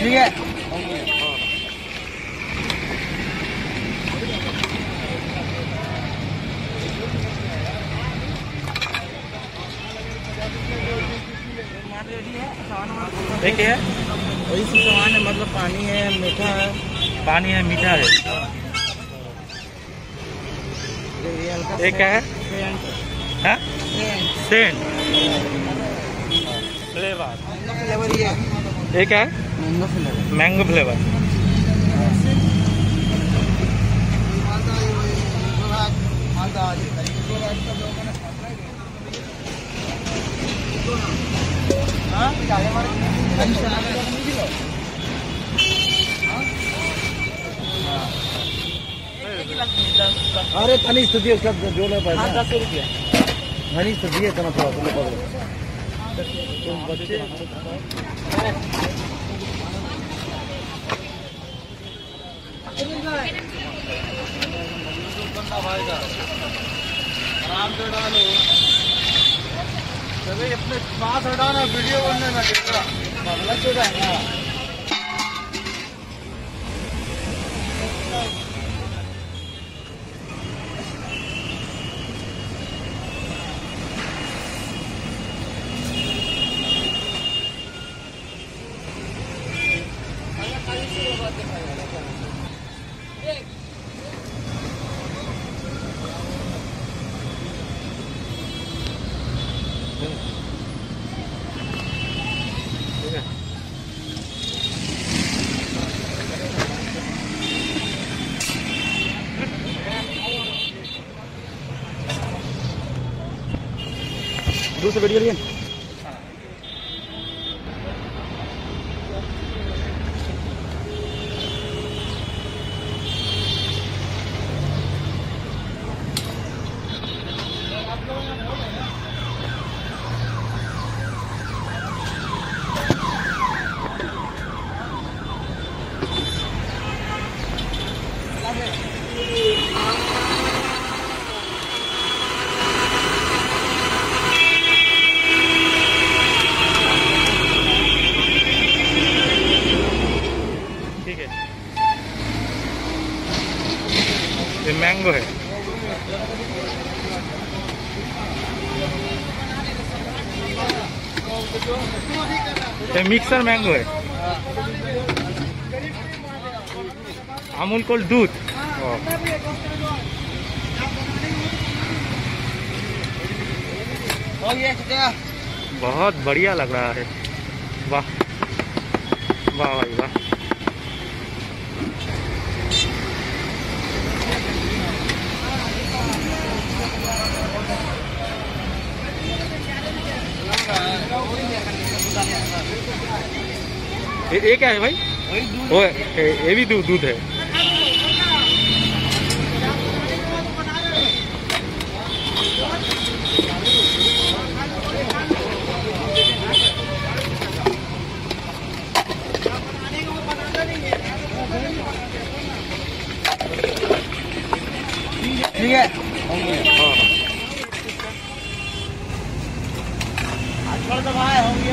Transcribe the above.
ठीक देखिए वही सामान है मतलब पानी है, मीठा है, पानी है, मीठा है। क्या है? हाँ? सेंट। फ्लेवर। फ्लेवर ये क्या है? Mango flavour. मैंगो फ्लेवर अरे तनी स्थिति उसका जो ले पैसा दस रुपया। घनी स्थिति है इतना थोड़ा थोड़ा पकड़ो। तुम बच्चे आराम से डालो। अपने पास हटाना वीडियो बनने में कैमरा मामला क्यों जाएगा दूसरे वीडियो लिए ठीक मैंगो है। ये मिक्सर मैंगो है। अमूल कोल दूध। बहुत बढ़िया लग रहा है। वाह। वाह भाई, वाह। ये ये क्या है भाई? वो ये भी दूध दूध है। ठीक है। हाँ दबाए होंगे